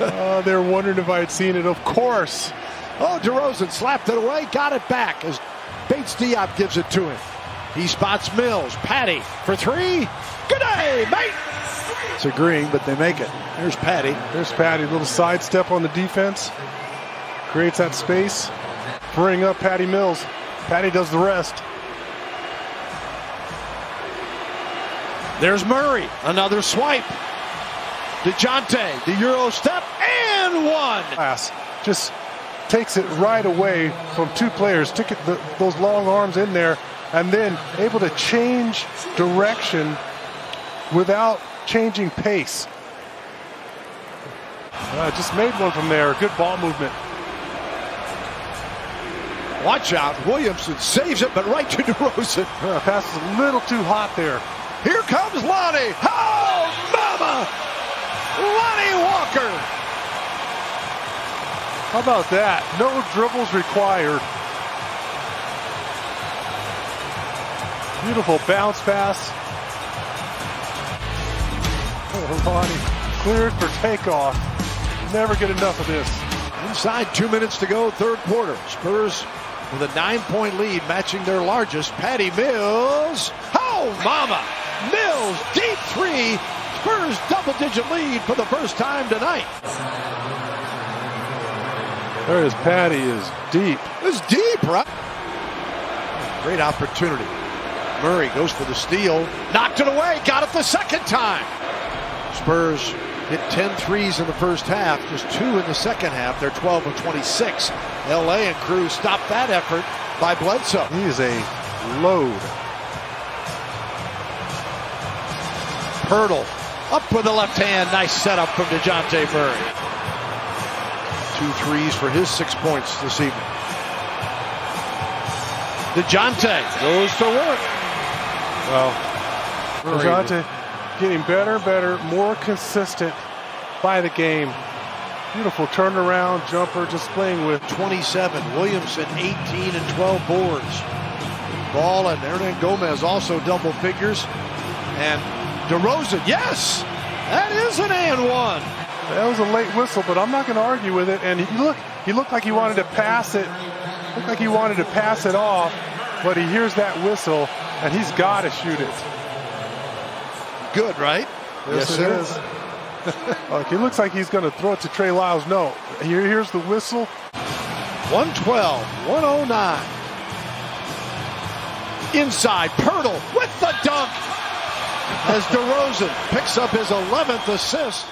uh, they're wondering if I had seen it. Of course. Oh, DeRozan slapped it away, got it back as Bates Diop gives it to him. He spots Mills. Patty for three. Good day, mate. It's agreeing, but they make it. There's Patty. There's Patty. Little sidestep on the defense. Creates that space. Bring up Patty Mills. Patty does the rest. There's Murray. Another swipe. DeJounte, the Euro step, and one. Pass. Just takes it right away from two players. Took it, the, those long arms in there, and then able to change direction without changing pace. Uh, just made one from there. Good ball movement. Watch out. Williamson saves it, but right to DeRozan. Uh, pass is a little too hot there. Here comes Lonnie. Oh, mama! Lonnie Walker. How about that? No dribbles required. Beautiful bounce pass. Oh, Lonnie cleared for takeoff. Never get enough of this. Inside two minutes to go, third quarter. Spurs with a nine-point lead, matching their largest. Patty Mills. Oh, mama! Mills, deep three. Spurs double-digit lead for the first time tonight. There is Patty is deep. It's deep, right? Great opportunity. Murray goes for the steal. Knocked it away. Got it the second time. Spurs hit 10 threes in the first half, just two in the second half. They're 12 of 26. LA and crew stopped that effort by Bledsoe. He is a load. Poeltl up with the left hand. Nice setup from DeJounte Murray. Two threes for his six points this evening. DeJounte goes to work. Well, DeJounte getting better better, more consistent by the game. Beautiful turnaround jumper, just playing with 27. Williamson 18 and 12 boards. Ball and Hernangomez also double figures. And DeRozan, yes, that is an and one. That was a late whistle, but I'm not going to argue with it. And he look, he looked like he wanted to pass it. Looked like he wanted to pass it off, but he hears that whistle, and he's got to shoot it. Good, right? Yes, yes it is. like he looks like he's going to throw it to Trey Lyles. No, here, here's the whistle. 112, 109. Inside, Poeltl with the dunk as DeRozan picks up his 11th assist.